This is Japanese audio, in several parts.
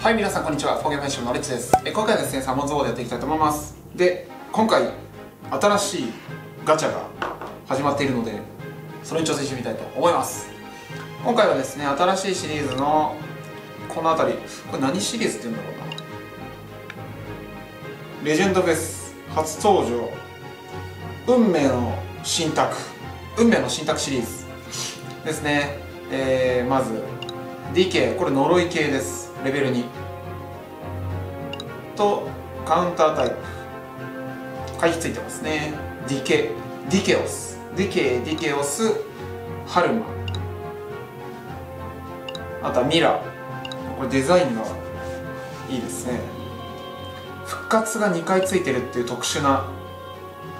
はい皆さんこんにちは。フォーゲーム編集のリッチです。え今回はですねサモンズボーでやっていきたいと思います。で今回新しいガチャが始まっているのでそれに挑戦してみたいと思います。今回はですね新しいシリーズのこの辺りこれ何シリーズって言うんだろうな。レジェンドフェス初登場。運命の新宅運命の新宅シリーズ。ですね。えー、まず DK これ呪い系です。レベル2とカウンタータイプ。回避ついてますね。ディケディケオス。ディケディケオスハルマ。あとはミラこれデザインがいいですね。復活が2回ついてるっていう特殊な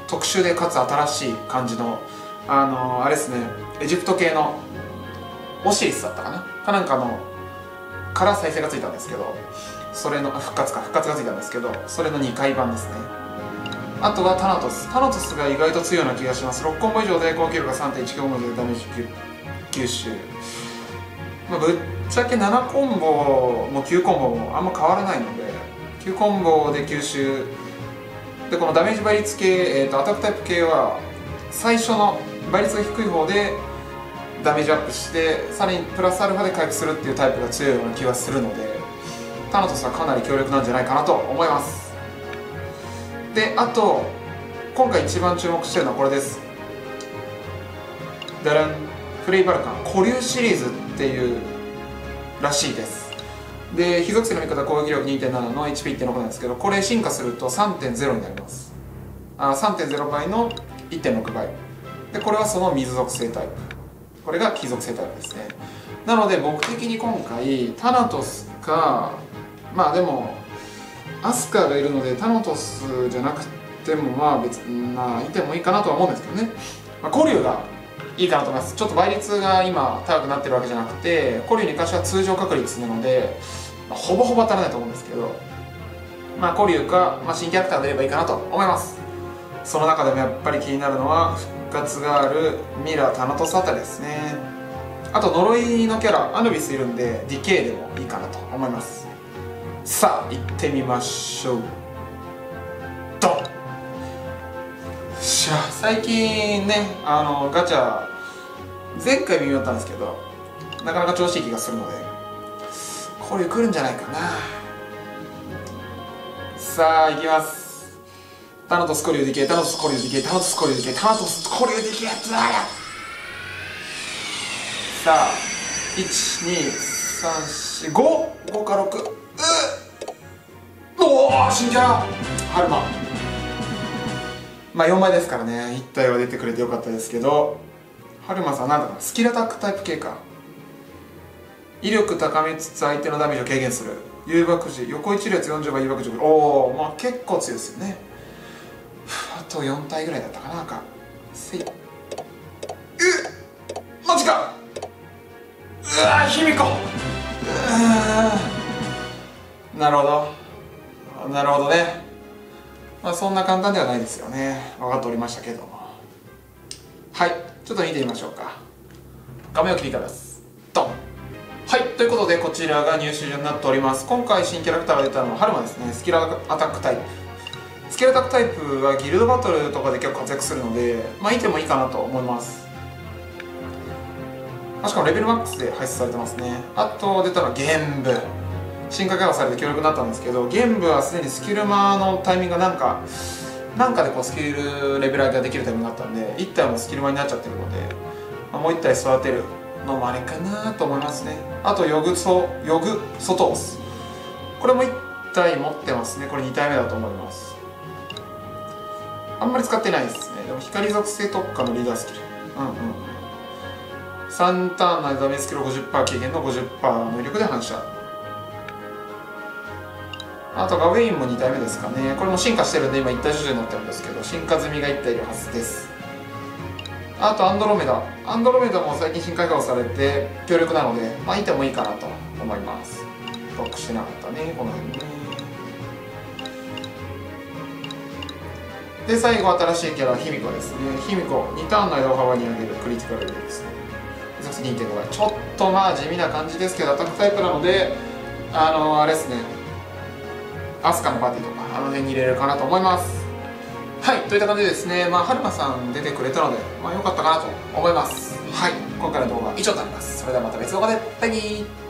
特殊でかつ新しい感じのあのー、あれですね。エジプト系のオシリスだったかな。かなんかのから再生がついたんですけどそれの復活か。復活がついたんですけどそれの2回版ですね。あとはタナトス。タナトスが意外と強いような気がします。6コンボ以上で高級力が3.1コンボでダメージ吸収。まあ、ぶっちゃけ7コンボも9コンボもあんま変わらないので9コンボで吸収。でこのダメージ倍率系、えーとアタックタイプ系は最初の倍率が低い方でダメージアップしてさらにプラスアルファで回復するっていうタイプが強いような気がするのでタナトスはかなり強力なんじゃないかなと思います。であと今回一番注目してるのはこれです。ダランフレイバルカン古流シリーズっていうらしいです。で非属性の味方攻撃力2.7の HP1.6 なんですけどこれ進化すると3.0になります。あ3.0倍の1.6倍。でこれはその水属性タイプ。これが貴族性タイプですね。なので僕的に今回タナトスかまあでもアスカがいるのでタナトスじゃなくてもまあ別にまあいてもいいかなとは思うんですけどね、まあ、古竜がいいかなと思います。ちょっと倍率が今高くなってるわけじゃなくて古竜に関しては通常確率なので、まあ、ほぼほぼ当たらないと思うんですけどまあ古竜か、まあ、新キャラクター出ればいいかなと思います。その中でもやっぱり気になるのは活があるミラタナトスあたですね。あと呪いのキャラアヌビスいるんでディケイでもいいかなと思います。さあ行ってみましょう。ドン。しゃ最近ねあのガチャ前回微妙だったんですけどなかなか調子いい気がするのでこれ来るんじゃないかな。さあ行きます。タナトスコリューディケタナトスコリューディケタナトスコリューディケタナトスコリューディケさあ12345か6うおお死んじゃうハルマまあ4枚ですからね1体は出てくれてよかったですけどハルマさんなんだかスキルアタックタイプ系か威力高めつつ相手のダメージを軽減する誘爆時横一列40倍誘爆時おおまあ結構強いですよねと4体ぐらいだったかな赤せい。うマジか。うわ卑弥呼。うなるほど。なるほどね。まあそんな簡単ではないですよね。分かっておりましたけどはい。ちょっと見てみましょうか。画面を切り替えます。ドン。はい。ということでこちらが入手順になっております。今回新キャラクターが出たのは春馬ですね。スキルアタックタイプ。スケルタクタイプはギルドバトルとかで結構活躍するのでまあいてもいいかなと思います。しかもレベルマックスで配出されてますね。あと出たのは玄武進化開発されて強力になったんですけど玄武はすでにスキルマのタイミングがなんかなんかでこうスキルレベル上げができるタイミングがあったんで1体もスキルマになっちゃってるので、まあ、もう1体育てるのもあれかなと思いますね。あとヨグソヨグソトース。これも1体持ってますね。これ2体目だと思います。あんまり使ってないですね。でも光属性特化のリーダースキル。うんうん3ターン内ダメージスキル50%軽減の50%能力で反射。あとガウェインも2体目ですかね。これも進化してるんで今1体徐々になってるんですけど進化済みが1体いるはずです。あとアンドロメダ。アンドロメダも最近新開発されて強力なのでまあいてもいいかなと思います。ロックしてなかったねこの辺ね。で最後新しいキャラは卑弥呼です。ね卑弥呼2ターンの間を幅に上げるクリティカルレベルですね2.5倍ちょっとまあ地味な感じですけどアタックタイプなのであのあれですね。アスカのパーティーとかあの辺に入れるかなと思います。はいといった感じでですねまあはるかさん出てくれたのでまあ良かったかなと思います。はい今回の動画は以上となります。それではまた別動画で。バイビー。